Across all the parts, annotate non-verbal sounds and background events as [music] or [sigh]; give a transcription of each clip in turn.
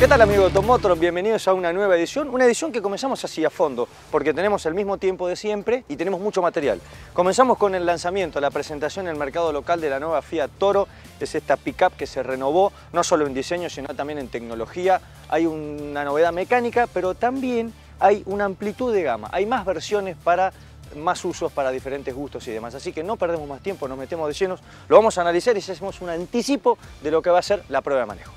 ¿Qué tal amigo de Automotor? Bienvenidos a una nueva edición, una edición que comenzamos así a fondo, porque tenemos el mismo tiempo de siempre y tenemos mucho material. Comenzamos con el lanzamiento, la presentación en el mercado local de la nueva Fiat Toro, es esta pickup que se renovó, no solo en diseño, sino también en tecnología. Hay una novedad mecánica, pero también hay una amplitud de gama, hay más versiones para más usos para diferentes gustos y demás. Así que no perdemos más tiempo, nos metemos de llenos, lo vamos a analizar y hacemos un anticipo de lo que va a ser la prueba de manejo.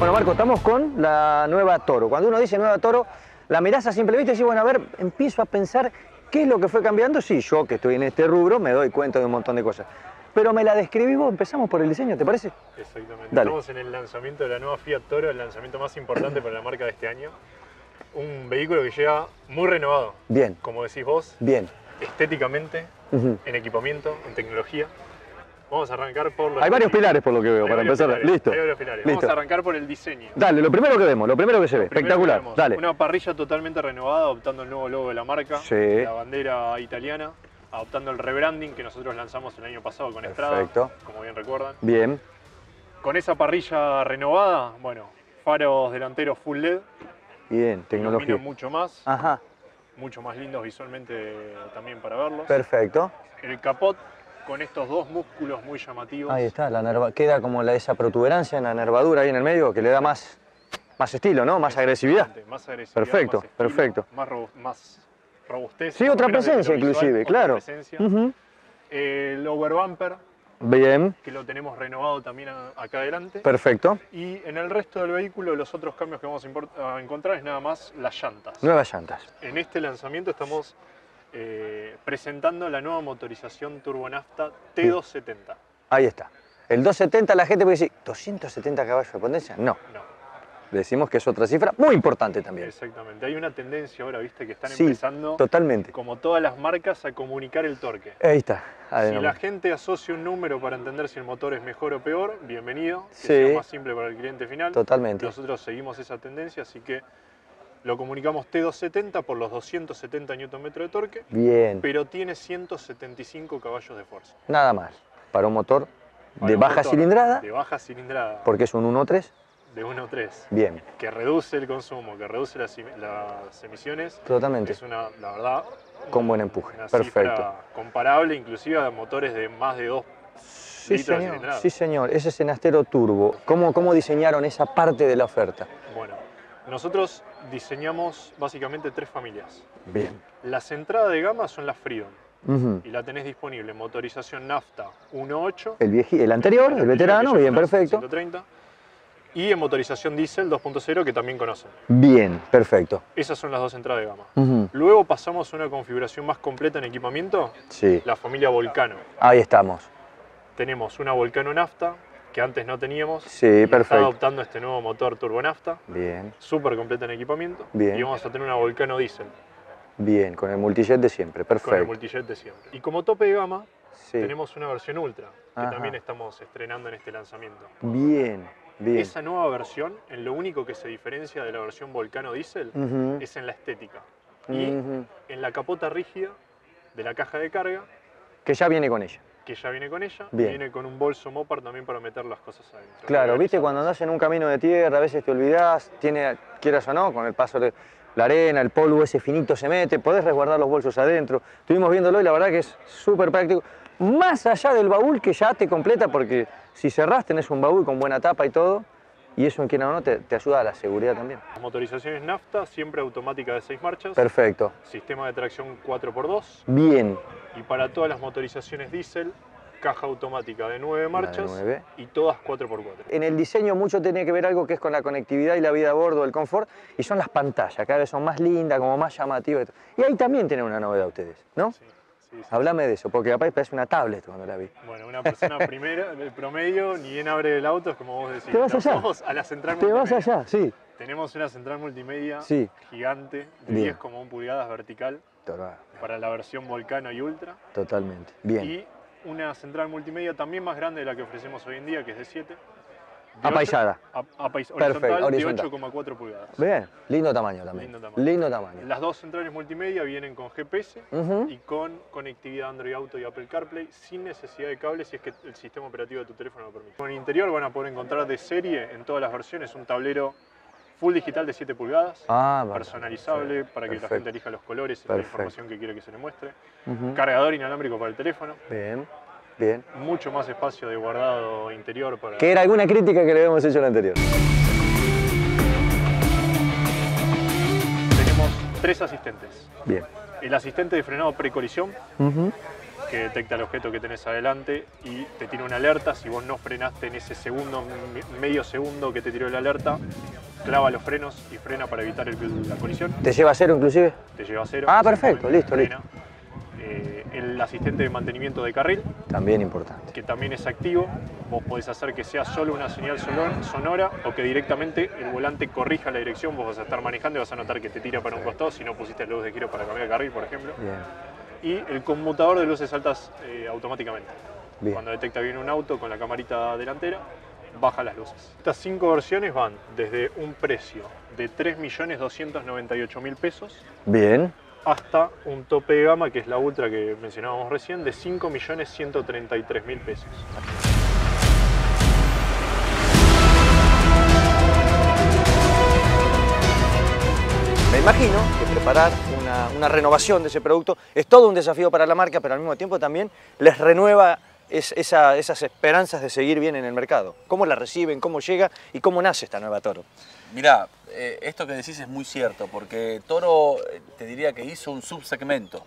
Bueno, Marco, estamos con la nueva Toro. Cuando uno dice nueva Toro, la mirás a simple vista y dices, bueno, a ver, empiezo a pensar qué es lo que fue cambiando. Sí, yo que estoy en este rubro me doy cuenta de un montón de cosas. Pero me la describí vos, empezamos por el diseño, ¿te parece? Exactamente. Dale. Estamos en el lanzamiento de la nueva Fiat Toro, el lanzamiento más importante para la marca de este año. Un vehículo que llega muy renovado, Bien, como decís vos, bien. estéticamente, en equipamiento, en tecnología. Vamos a arrancar por los Hay varios pilares por lo que veo, Hay para empezar. pilares, Listo. hay varios pilares. Listo. Vamos a arrancar por el diseño. Dale, lo primero que vemos, lo primero que se ve, espectacular. Dale. Una parrilla totalmente renovada, adoptando el nuevo logo de la marca, Sí. la bandera italiana, adoptando el rebranding que nosotros lanzamos el año pasado con Estrada, Perfecto. como bien recuerdan. Bien, Con esa parrilla renovada, bueno, faros delanteros full LED, bien, tecnología. mucho más, Ajá, mucho más lindos visualmente también para verlos. perfecto. El capot con estos dos músculos muy llamativos. Ahí está, la nerva, queda como la, esa protuberancia en la nervadura ahí en el medio que le da más, más estilo, ¿no? Más agresividad. Más agresividad, Perfecto, más estilo, perfecto. Más, robu- más robustez. Sí, otra presencia inclusive, otra claro. Ujú. El over bumper, Bien, que lo tenemos renovado también acá adelante. perfecto. Y en el resto del vehículo, los otros cambios que vamos a encontrar es nada más las llantas. Nuevas llantas. En este lanzamiento estamos eh, presentando la nueva motorización turbonafta T270. Ahí está. El 270 la gente puede decir, ¿270 caballos de potencia? No. No, Decimos que es otra cifra muy importante también. exactamente. Hay una tendencia ahora, viste, que están Sí, empezando, Totalmente. como todas las marcas, a comunicar el torque. Ahí está. Si la gente asocia un número para entender si el motor es mejor o peor, bienvenido, que Sí. sea más simple para el cliente final. Totalmente. Nosotros seguimos esa tendencia, así que lo comunicamos T270 por los 270 Nm de torque, Bien. pero tiene 175 caballos de fuerza. Nada más. Para un motor Para de un baja motor cilindrada, De baja cilindrada, porque es un 1.3. de 1.3, Bien. que reduce el consumo, que reduce las, em- las emisiones, Totalmente. es una, la verdad, Con buen empuje. una Perfecto. cifra comparable inclusive a motores de más de 2 Sí, señor. Sí, señor. Ese Cenastero Turbo. ¿Cómo, ¿Cómo diseñaron esa parte de la oferta? Bueno, nosotros diseñamos básicamente tres familias. Bien. Las entradas de gama son las Freedom y la tenés disponible en motorización nafta 1.8. el, vieji- el anterior, el veterano, bien, perfecto. 130, y en motorización diésel 2.0 que también conocen. Bien, perfecto. Esas son las dos entradas de gama. Luego pasamos a una configuración más completa en equipamiento, Sí, la familia Volcano. ahí estamos. Tenemos una Volcano nafta que antes no teníamos. Sí, y Está perfecto. adoptando este nuevo motor turbonafta, Bien, súper completa en equipamiento. Bien. Y vamos a tener una Volcano diésel bien, con el multijet de siempre, con el perfecto. multijet de siempre. Y como tope de gama, Sí. tenemos una versión ultra que Ajá. también estamos estrenando en este lanzamiento. Bien, bien. Esa nueva versión, en lo único que se diferencia de la versión Volcano Diesel, es en la estética y en la capota rígida de la caja de carga, Que ya viene con ella. Que ya viene con ella, Bien. viene con un bolso Mopar también para meter las cosas adentro. Claro, viste, cuando andás en un camino de tierra, a veces te olvidás, tiene, quieras o no, con el paso de la arena, el polvo ese finito se mete, podés resguardar los bolsos adentro. Estuvimos viéndolo y la verdad que es súper práctico. Más allá del baúl que ya te completa, porque si cerrás tenés un baúl con buena tapa y todo, y eso en quien o no te, te ayuda a la seguridad también. Las motorizaciones nafta, siempre automática de 6 marchas, Perfecto. sistema de tracción 4x2 Bien. y para todas las motorizaciones diésel, caja automática de 9 marchas nueve. y todas 4x4. En el diseño mucho tiene que ver algo que es con la conectividad y la vida a bordo, el confort, y son las pantallas, cada vez son más lindas, como más llamativas. Y ahí también tienen una novedad ustedes, ¿no? Sí, sí, sí. Háblame de eso, porque capaz parece una tablet cuando la vi. Bueno, una persona [laughs] primera, del promedio, ni bien abre el auto, es como vos decís. Te vas allá. vamos a la central Te vas multimedia. allá, sí. Tenemos una central multimedia Sí. gigante de Bien. 10,1 pulgadas vertical Total- para la versión Volcano y Ultra. Totalmente. Bien. Y una central multimedia también más grande de la que ofrecemos hoy en día, que es de 7, Apaisada. horizontal, horizontal. de 8,4 pulgadas. Bien, lindo tamaño también. Lindo tamaño. Las dos centrales multimedia vienen con GPS y con conectividad Android Auto y Apple CarPlay sin necesidad de cables si es que el sistema operativo de tu teléfono lo permite. Con el interior van a poder encontrar de serie en todas las versiones un tablero full digital de 7 pulgadas, ah, personalizable para que la gente elija los colores, la información que quiere que se le muestre. Cargador inalámbrico para el teléfono. Bien. Bien. Mucho más espacio de guardado interior para... Que era alguna crítica que le habíamos hecho la anterior. Tenemos tres asistentes. Bien. El asistente de frenado precolisión, que detecta el objeto que tenés adelante y te tira una alerta. Si vos no frenaste en ese segundo, medio segundo que te tiró la alerta, clava los frenos y frena para evitar la colisión. ¿Te lleva a cero inclusive? Te lleva a cero. Ah, perfecto, listo, listo. Eh, el asistente de mantenimiento de carril. También importante. Que también es activo. Vos podés hacer que sea solo una señal sonora o que directamente el volante corrija la dirección. Vos vas a estar manejando y vas a notar que te tira para un costado si no pusiste la luz de giro para cambiar de carril, por ejemplo. Y el conmutador de luces altas eh, automáticamente. Cuando detecta bien un auto con la camarita delantera, baja las luces. Estas cinco versiones van desde un precio de 3.298.000 pesos. Bien hasta un tope de gama, que es la Ultra que mencionábamos recién, de 5.133.000 pesos. Me imagino que preparar una, renovación de ese producto es todo un desafío para la marca, pero al mismo tiempo también les renueva esas esperanzas de seguir bien en el mercado. ¿Cómo la reciben? ¿Cómo llega? ¿Y cómo nace esta nueva Toro? Mirá, eh, esto que decís es muy cierto, porque Toro eh, te diría que hizo un subsegmento.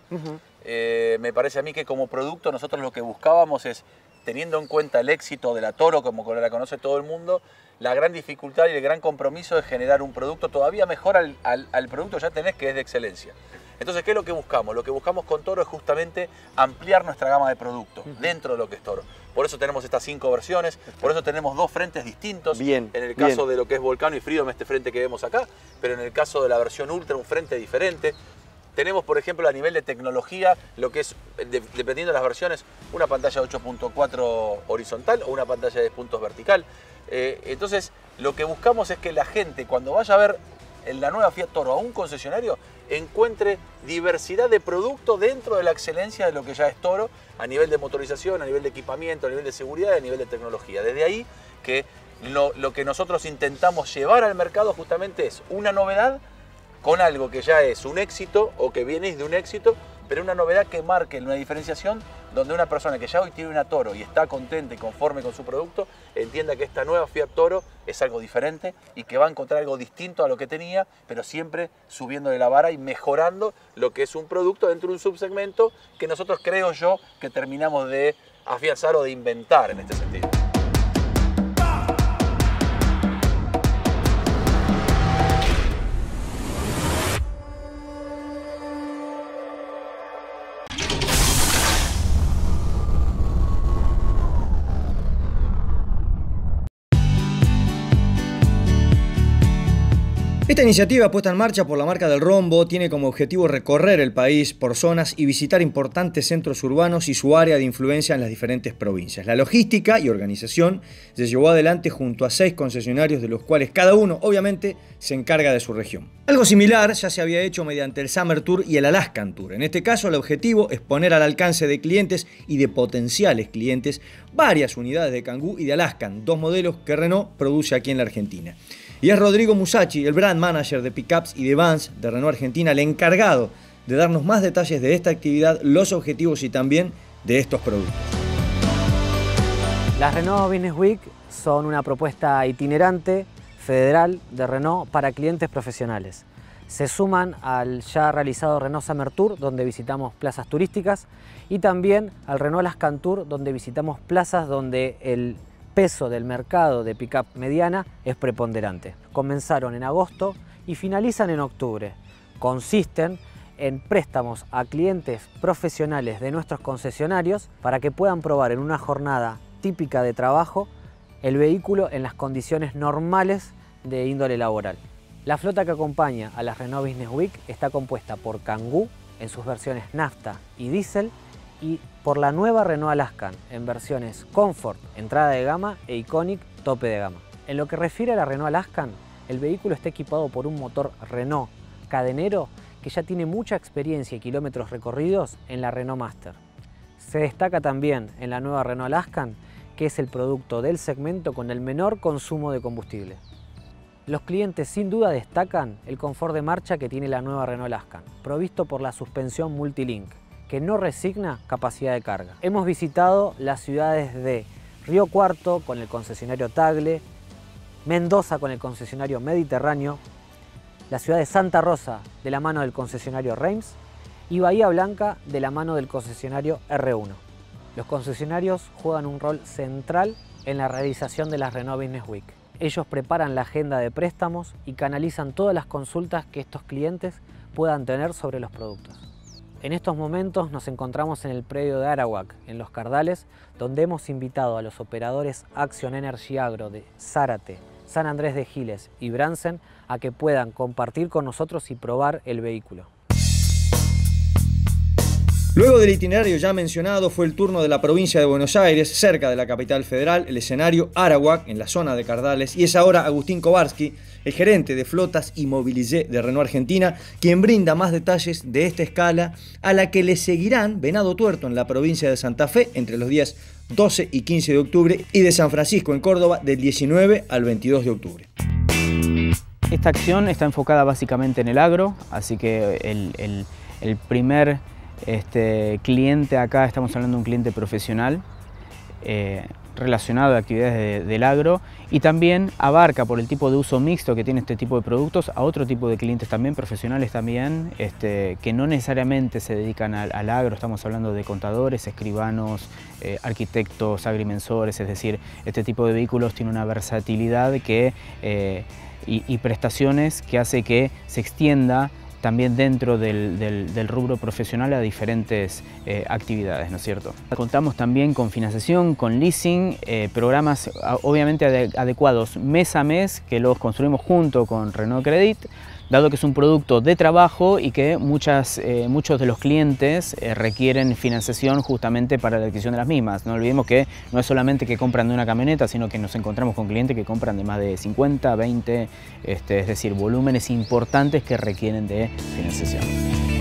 Eh, me parece a mí que como producto nosotros lo que buscábamos es, teniendo en cuenta el éxito de la Toro, como la conoce todo el mundo, la gran dificultad y el gran compromiso de generar un producto todavía mejor al, al producto que ya tenés, que es de excelencia. Entonces, ¿qué es lo que buscamos? Lo que buscamos con Toro es justamente ampliar nuestra gama de productos dentro de lo que es Toro. Por eso tenemos estas cinco versiones, por eso tenemos dos frentes distintos. Bien, en el caso de lo que es Volcano y Freedom, este frente que vemos acá, pero en el caso de la versión Ultra, un frente diferente. Tenemos, por ejemplo, a nivel de tecnología, lo que es, dependiendo de las versiones, una pantalla de 8.4 horizontal o una pantalla de puntos vertical. Eh, entonces, lo que buscamos es que la gente, cuando vaya a ver en la nueva Fiat Toro a un concesionario, encuentre diversidad de productos dentro de la excelencia de lo que ya es Toro a nivel de motorización, a nivel de equipamiento, a nivel de seguridad y a nivel de tecnología. Desde ahí que lo, lo que nosotros intentamos llevar al mercado justamente es una novedad con algo que ya es un éxito o que viene de un éxito, pero una novedad que marque una diferenciación donde una persona que ya hoy tiene una Toro y está contenta y conforme con su producto, entienda que esta nueva Fiat Toro es algo diferente y que va a encontrar algo distinto a lo que tenía, pero siempre subiendo de la vara y mejorando lo que es un producto dentro de un subsegmento que nosotros creo yo que terminamos de afianzar o de inventar en este sentido. Esta iniciativa puesta en marcha por la marca del Rombo tiene como objetivo recorrer el país por zonas y visitar importantes centros urbanos y su área de influencia en las diferentes provincias. La logística y organización se llevó adelante junto a seis concesionarios de los cuales cada uno obviamente se encarga de su región. Algo similar ya se había hecho mediante el Summer Tour y el Alaskan Tour. En este caso el objetivo es poner al alcance de clientes y de potenciales clientes varias unidades de Kangoo y de Alaskan, dos modelos que Renault produce aquí en la Argentina. Y es Rodrigo Musachi, el brand manager de Pickups y de Vans de Renault Argentina, el encargado de darnos más detalles de esta actividad, los objetivos y también de estos productos. Las Renault Business Week son una propuesta itinerante federal de Renault para clientes profesionales. Se suman al ya realizado Renault Summer Tour, donde visitamos plazas turísticas, y también al Renault Alaskan Tour, donde visitamos plazas donde el peso del mercado de pickup mediana es preponderante. Comenzaron en agosto y finalizan en octubre. Consisten en préstamos a clientes profesionales de nuestros concesionarios para que puedan probar en una jornada típica de trabajo el vehículo en las condiciones normales de índole laboral. La flota que acompaña a la Renault Business Week está compuesta por Kangoo en sus versiones nafta y diésel y por la nueva Renault Alaskan en versiones Comfort, entrada de gama e Iconic, tope de gama. En lo que refiere a la Renault Alaskan, el vehículo está equipado por un motor Renault cadenero que ya tiene mucha experiencia y kilómetros recorridos en la Renault Master. Se destaca también en la nueva Renault Alaskan que es el producto del segmento con el menor consumo de combustible. Los clientes sin duda destacan el confort de marcha que tiene la nueva Renault Alaskan, provisto por la suspensión Multilink, que no resigna capacidad de carga. Hemos visitado las ciudades de Río Cuarto con el concesionario Tagle, Mendoza con el concesionario Mediterráneo, la ciudad de Santa Rosa de la mano del concesionario Reims y Bahía Blanca de la mano del concesionario R1. Los concesionarios juegan un rol central en la realización de las Renault Business Week. Ellos preparan la agenda de préstamos y canalizan todas las consultas que estos clientes puedan tener sobre los productos. En estos momentos nos encontramos en el predio de Arawak, en Los Cardales, donde hemos invitado a los operadores Action Energy Agro de Zárate, San Andrés de Giles y Bransen a que puedan compartir con nosotros y probar el vehículo. Luego del itinerario ya mencionado fue el turno de la provincia de Buenos Aires, cerca de la capital federal, el escenario Arawak, en la zona de Cardales, y es ahora Agustín Kowarski, el gerente de flotas y mobilicé de Renault Argentina, quien brinda más detalles de esta escala a la que le seguirán Venado Tuerto en la provincia de Santa Fe entre los días 12 y 15 de octubre y de San Francisco en Córdoba del 19 al 22 de octubre. Esta acción está enfocada básicamente en el agro, así que el primer este cliente acá, estamos hablando de un cliente profesional eh, relacionado a actividades del agro y también abarca por el tipo de uso mixto que tiene este tipo de productos a otro tipo de clientes también, profesionales también, este, que no necesariamente se dedican al, agro, estamos hablando de contadores, escribanos, eh, arquitectos, agrimensores, es decir, este tipo de vehículos tiene una versatilidad que, eh, y prestaciones que hace que se extienda también dentro del, rubro profesional a diferentes eh, actividades, ¿no es cierto? Contamos también con financiación, con leasing, eh, programas obviamente adecuados mes a mes que los construimos junto con Renault Credit, dado que es un producto de trabajo y que muchas, eh, muchos de los clientes eh, requieren financiación justamente para la adquisición de las mismas. No olvidemos que no es solamente que compran de una camioneta, sino que nos encontramos con clientes que compran de más de 50, 20, este, es decir, volúmenes importantes que requieren de financiación.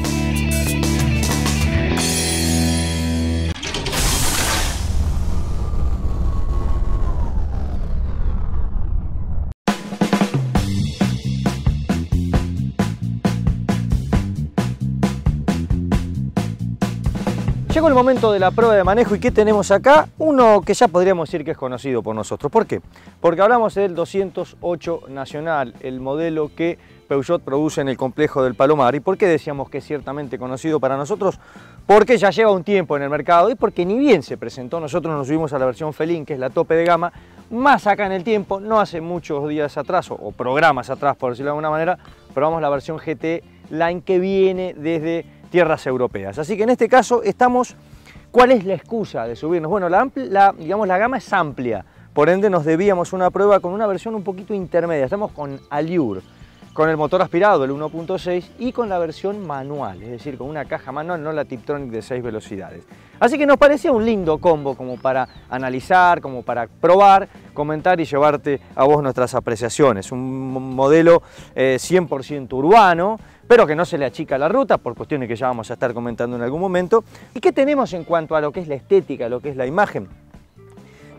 Llegó el momento de la prueba de manejo y ¿qué tenemos acá? Uno que ya podríamos decir que es conocido por nosotros. ¿Por qué? Porque hablamos del 208 Nacional, el modelo que Peugeot produce en el complejo del Palomar. ¿Y por qué decíamos que es ciertamente conocido para nosotros? Porque ya lleva un tiempo en el mercado y porque ni bien se presentó, nosotros nos subimos a la versión Felín, que es la tope de gama, más acá en el tiempo, no hace muchos días atrás, o, programas atrás por decirlo de alguna manera, probamos la versión GT Line que viene desde tierras europeas. Así que en este caso estamos, ¿cuál es la excusa de subirnos? Bueno, la, digamos, la gama es amplia, por ende nos debíamos una prueba con una versión un poquito intermedia. Estamos con Allure, con el motor aspirado, el 1.6, y con la versión manual, es decir, con una caja manual, no la Tiptronic de 6 velocidades. Así que nos parecía un lindo combo como para analizar, como para probar, comentar y llevarte a vos nuestras apreciaciones. Un modelo 100% eh, urbano, pero que no se le achica la ruta por cuestiones que ya vamos a estar comentando en algún momento. ¿Y qué tenemos en cuanto a lo que es la estética, lo que es la imagen?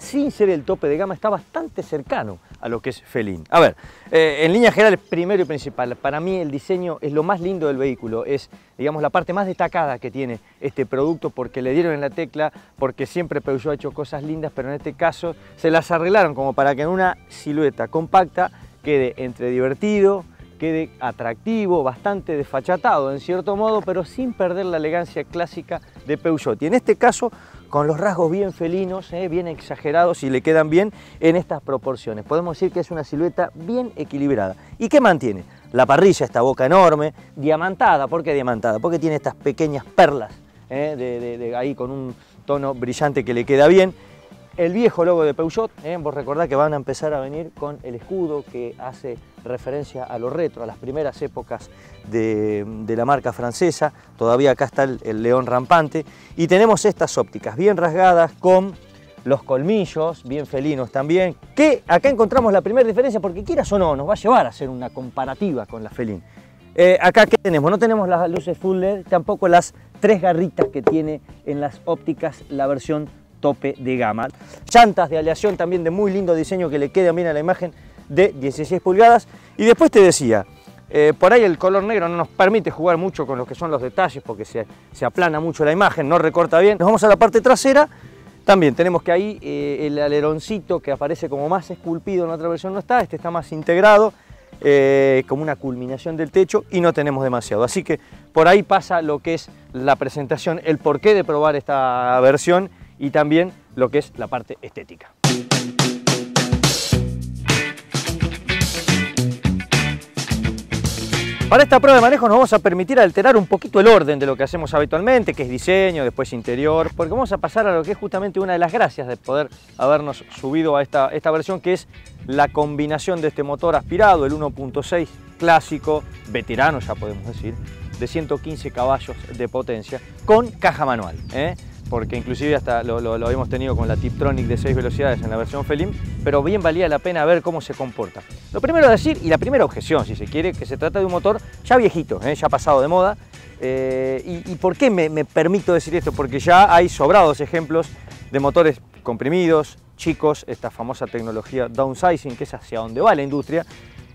Sin ser el tope de gama, está bastante cercano a lo que es Felín. A ver, eh, en línea general, primero y principal, para mí el diseño es lo más lindo del vehículo, es digamos la parte más destacada que tiene este producto porque le dieron en la tecla, porque siempre Peugeot ha hecho cosas lindas, pero en este caso se las arreglaron como para que en una silueta compacta quede entre divertido, quede atractivo, bastante desfachatado en cierto modo, pero sin perder la elegancia clásica de Peugeot. Y en este caso, con los rasgos bien felinos, eh, bien exagerados y le quedan bien en estas proporciones. Podemos decir que es una silueta bien equilibrada. ¿Y qué mantiene? La parrilla, esta boca enorme, diamantada. ¿Por qué diamantada? Porque tiene estas pequeñas perlas eh, de ahí con un tono brillante que le queda bien el viejo logo de Peugeot, ¿eh? vos recordás que van a empezar a venir con el escudo que hace referencia a lo retro, a las primeras épocas de, la marca francesa, todavía acá está el, león rampante, y tenemos estas ópticas bien rasgadas con los colmillos, bien felinos también, que acá encontramos la primera diferencia porque quieras o no, nos va a llevar a hacer una comparativa con la Felín. Eh, acá, ¿qué tenemos? No tenemos las luces full LED, tampoco las tres garritas que tiene en las ópticas la versión tope de gama. Llantas de aleación también de muy lindo diseño que le queda bien a la imagen de 16 pulgadas. Y después te decía, eh, por ahí el color negro no nos permite jugar mucho con lo que son los detalles porque se, se aplana mucho la imagen, no recorta bien. Nos vamos a la parte trasera, también tenemos que ahí eh, el aleroncito que aparece como más esculpido en otra versión no está, este está más integrado eh, como una culminación del techo y no tenemos demasiado. Así que por ahí pasa lo que es la presentación, el porqué de probar esta versión y también lo que es la parte estética. Para esta prueba de manejo nos vamos a permitir alterar un poquito el orden de lo que hacemos habitualmente, que es diseño, después interior, porque vamos a pasar a lo que es justamente una de las gracias de poder habernos subido a esta, esta versión, que es la combinación de este motor aspirado, el 1.6 clásico, veterano ya podemos decir, de 115 caballos de potencia, con caja manual. ¿eh? Porque inclusive hasta lo, habíamos tenido con la Tiptronic de 6 velocidades en la versión Felim, pero bien valía la pena ver cómo se comporta. Lo primero a decir, y la primera objeción, si se quiere, que se trata de un motor ya viejito, ¿eh? ya pasado de moda. Eh, y, por qué me, me permito decir esto? Porque ya hay sobrados ejemplos de motores comprimidos, chicos, esta famosa tecnología downsizing, que es hacia donde va la industria,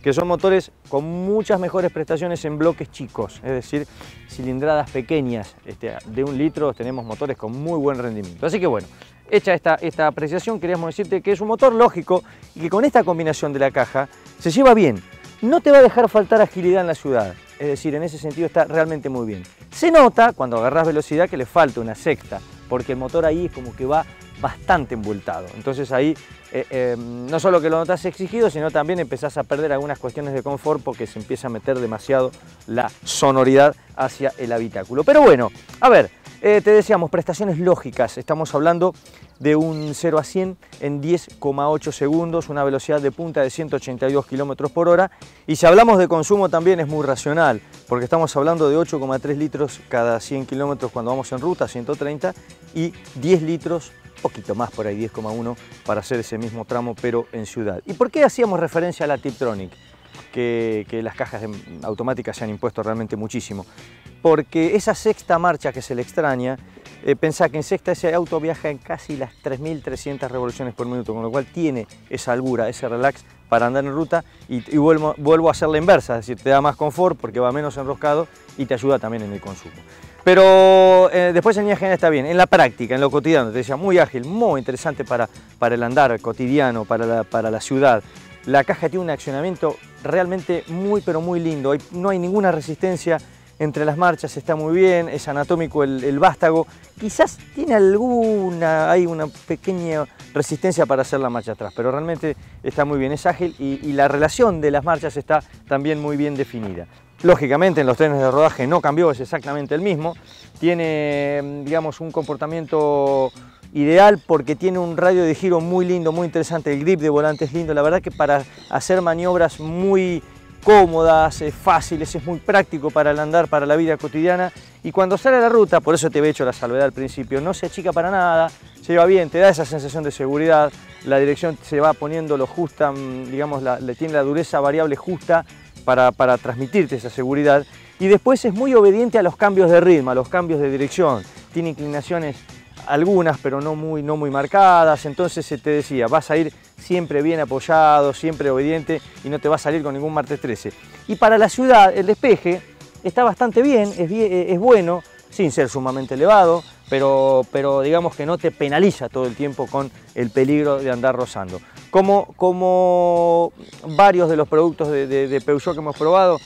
que son motores con muchas mejores prestaciones en bloques chicos, es decir, cilindradas pequeñas. Este, de un litro tenemos motores con muy buen rendimiento. Así que bueno, hecha esta, esta apreciación, queríamos decirte que es un motor lógico y que con esta combinación de la caja se lleva bien. No te va a dejar faltar agilidad en la ciudad, es decir, en ese sentido está realmente muy bien. Se nota cuando agarras velocidad que le falta una sexta, porque el motor ahí es como que va bastante envueltado. Entonces ahí eh, eh, no solo que lo notas exigido, sino también empezás a perder algunas cuestiones de confort porque se empieza a meter demasiado la sonoridad hacia el habitáculo. Pero bueno, a ver, eh, te decíamos, prestaciones lógicas. Estamos hablando de un 0 a 100 en 10,8 segundos, una velocidad de punta de 182 km por hora. Y si hablamos de consumo también es muy racional, porque estamos hablando de 8,3 litros cada 100 kilómetros cuando vamos en ruta, 130, y 10 litros poquito más por ahí, 10,1 para hacer ese mismo tramo, pero en ciudad. ¿Y por qué hacíamos referencia a la Tiptronic? Que, las cajas automáticas se han impuesto realmente muchísimo. Porque esa sexta marcha que se le extraña, eh, pensá que en sexta ese auto viaja en casi las 3.300 revoluciones por minuto, con lo cual tiene esa albura, ese relax para andar en ruta y, vuelvo, vuelvo a hacer la inversa, es decir, te da más confort porque va menos enroscado y te ayuda también en el consumo. Pero eh, después en línea general está bien. En la práctica, en lo cotidiano, te decía, muy ágil, muy interesante para, para el andar cotidiano, para la, para la ciudad. La caja tiene un accionamiento realmente muy, pero muy lindo. No hay ninguna resistencia entre las marchas, está muy bien, es anatómico el, vástago. Quizás tiene alguna, hay una pequeña resistencia para hacer la marcha atrás, pero realmente está muy bien, es ágil y la relación de las marchas está también muy bien definida. Lógicamente en los trenes de rodaje no cambió, es exactamente el mismo. Tiene, digamos, un comportamiento ideal porque tiene un radio de giro muy lindo, muy interesante, el grip de volante es lindo. La verdad que para hacer maniobras muy cómodas, fáciles, es muy práctico para el andar, para la vida cotidiana. Y cuando sale a la ruta, por eso te he hecho la salvedad al principio, no se achica para nada, se lleva bien, te da esa sensación de seguridad, la dirección se va poniendo lo justa, mm, digamos, le tiene la dureza variable justa para, transmitirte esa seguridad. Y después es muy obediente a los cambios de ritmo, a los cambios de dirección. Tiene inclinaciones algunas, pero no muy, no muy marcadas. Entonces se te decía, vas a ir siempre bien apoyado, siempre obediente y no te va a salir con ningún martes 13. Y para la ciudad, el despeje está bastante bien, es, es bueno, sin ser sumamente elevado, pero, pero digamos que no te penaliza todo el tiempo con el peligro de andar rozando. Como, varios de los productos de, Peugeot que hemos probado,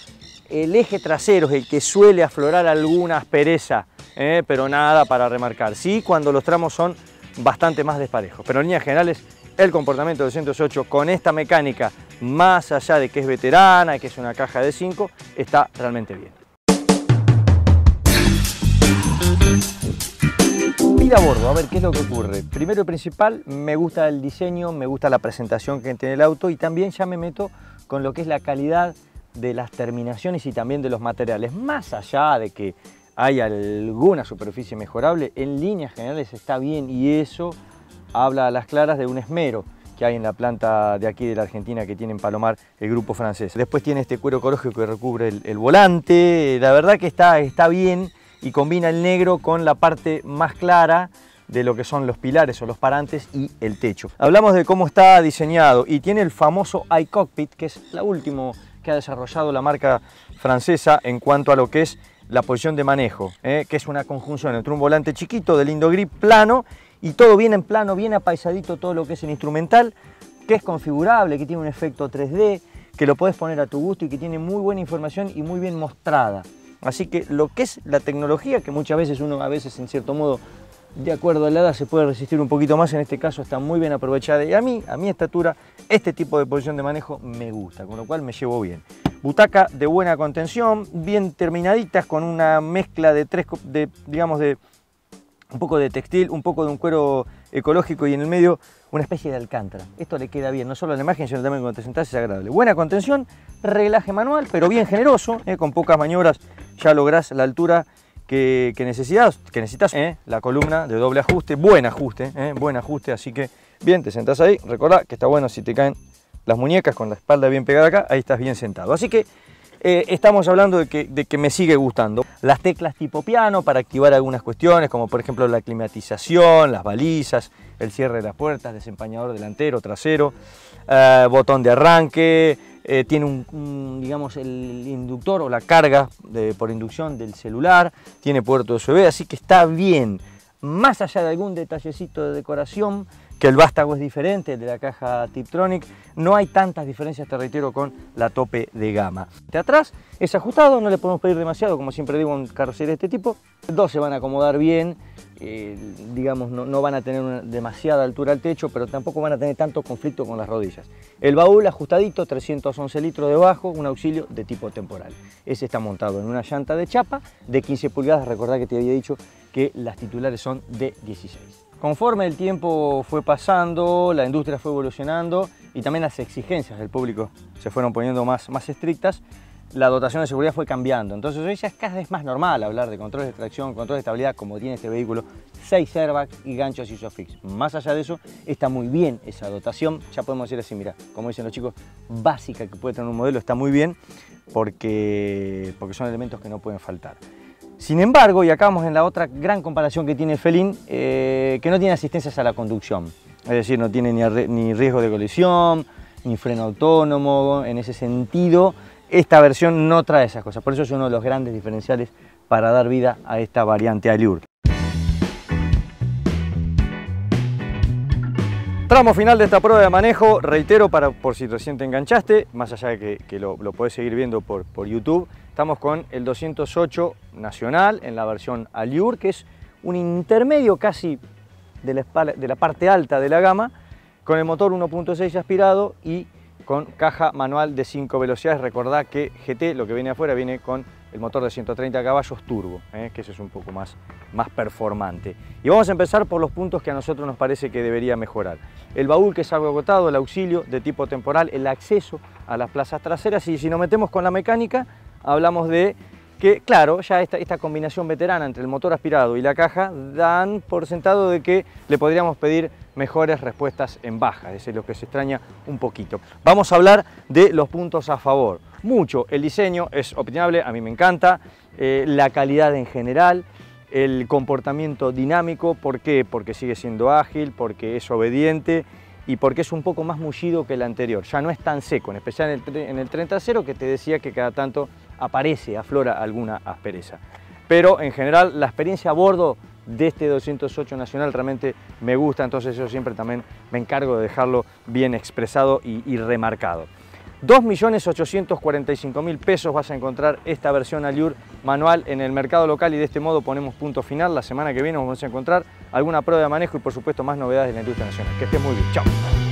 el eje trasero es el que suele aflorar alguna aspereza, ¿eh? pero nada para remarcar. Sí, cuando los tramos son bastante más desparejos, pero en líneas generales el comportamiento del 108 con esta mecánica, más allá de que es veterana, y que es una caja de 5, está realmente bien. Vida a bordo, a ver qué es lo que ocurre. Primero y principal, me gusta el diseño, me gusta la presentación que tiene el auto y también ya me meto con lo que es la calidad de las terminaciones y también de los materiales. Más allá de que hay alguna superficie mejorable, en líneas generales está bien y eso habla a las claras de un esmero que hay en la planta de aquí de la Argentina que tiene en Palomar el grupo francés. Después tiene este cuero ecológico que recubre el, volante, la verdad que está, está bien y combina el negro con la parte más clara de lo que son los pilares o los parantes y el techo. Hablamos de cómo está diseñado y tiene el famoso iCockpit, que es la último que ha desarrollado la marca francesa en cuanto a lo que es la posición de manejo, ¿eh? que es una conjunción entre un volante chiquito de lindo grip plano y todo bien en plano, bien apaisadito todo lo que es el instrumental, que es configurable, que tiene un efecto 3D, que lo puedes poner a tu gusto y que tiene muy buena información y muy bien mostrada. Así que lo que es la tecnología, que muchas veces uno a veces en cierto modo de acuerdo a la edad se puede resistir un poquito más, en este caso está muy bien aprovechada y a mí, a mi estatura, este tipo de posición de manejo me gusta, con lo cual me llevo bien. Butaca de buena contención, bien terminaditas con una mezcla de tres, de, digamos de un poco de textil, un poco de un cuero ecológico y en el medio una especie de alcántara. Esto le queda bien, no solo a la imagen, sino también cuando te sentás es agradable. Buena contención, reglaje manual, pero bien generoso, eh, con pocas maniobras ya lográs la altura que, necesitas, que necesitas eh, la columna de doble ajuste, buen ajuste, eh, buen ajuste, así que bien, te sentás ahí, recordá que está bueno si te caen las muñecas con la espalda bien pegada acá, ahí estás bien sentado. Así que eh, estamos hablando de que, me sigue gustando. Las teclas tipo piano para activar algunas cuestiones, como por ejemplo la climatización, las balizas, el cierre de las puertas, desempañador delantero, trasero, eh, botón de arranque, eh, tiene un, digamos, el inductor o la carga por inducción del celular, tiene puerto USB, así que está bien. Más allá de algún detallecito de decoración, que el vástago es diferente de la caja Tiptronic, no hay tantas diferencias, te reitero, con la tope de gama. De atrás es ajustado, no le podemos pedir demasiado, como siempre digo, un carrocería de este tipo. Dos se van a acomodar bien, eh, digamos, no, van a tener demasiada altura al techo, pero tampoco van a tener tanto conflicto con las rodillas. El baúl ajustadito, 311 litros de bajo, un auxilio de tipo temporal. Ese está montado en una llanta de chapa de 15 pulgadas, recordad que te había dicho que las titulares son de 16. Conforme el tiempo fue pasando, la industria fue evolucionando y también las exigencias del público se fueron poniendo más, más estrictas, la dotación de seguridad fue cambiando. Entonces hoy ya es cada vez más normal hablar de control de tracción, control de estabilidad, como tiene este vehículo, 6 airbags y ganchos ISOFIX. Más allá de eso, está muy bien esa dotación, ya podemos decir así, mira, como dicen los chicos, básica que puede tener un modelo, está muy bien porque, porque son elementos que no pueden faltar. Sin embargo, y acá vamos en la otra gran comparación que tiene el Felín, eh, que no tiene asistencias a la conducción. Es decir, no tiene ni, riesgo de colisión, ni freno autónomo. En ese sentido, esta versión no trae esas cosas. Por eso es uno de los grandes diferenciales para dar vida a esta variante Allure. Tramo final de esta prueba de manejo, reitero para, por si recién te enganchaste, más allá de que, lo, lo, puedes seguir viendo por, por YouTube, estamos con el 208 Nacional en la versión Allure, que es un intermedio casi de la, de la parte alta de la gama, con el motor 1.6 aspirado y con caja manual de 5 velocidades. Recordad que GT, lo que viene afuera, viene con el motor de 130 caballos turbo, ¿eh? que eso es un poco más, más performante. Y vamos a empezar por los puntos que a nosotros nos parece que debería mejorar. El baúl que es algo agotado, el auxilio de tipo temporal, el acceso a las plazas traseras y si nos metemos con la mecánica, hablamos de que, claro, ya esta, esta combinación veterana entre el motor aspirado y la caja dan por sentado de que le podríamos pedir mejores respuestas en baja, es lo que se extraña un poquito. Vamos a hablar de los puntos a favor. Mucho, el diseño es opinable, a mí me encanta, eh, la calidad en general, el comportamiento dinámico, ¿por qué? Porque sigue siendo ágil, porque es obediente y porque es un poco más mullido que el anterior. Ya no es tan seco, en especial en el, en el 30 que te decía que cada tanto aparece, aflora alguna aspereza. Pero en general la experiencia a bordo de este 208 Nacional realmente me gusta, entonces yo siempre también me encargo de dejarlo bien expresado y, remarcado. 2.845.000 pesos vas a encontrar esta versión Allure manual en el mercado local y de este modo ponemos punto final. La semana que viene vamos a encontrar alguna prueba de manejo y por supuesto más novedades de la industria nacional. Que esté muy bien. Chao.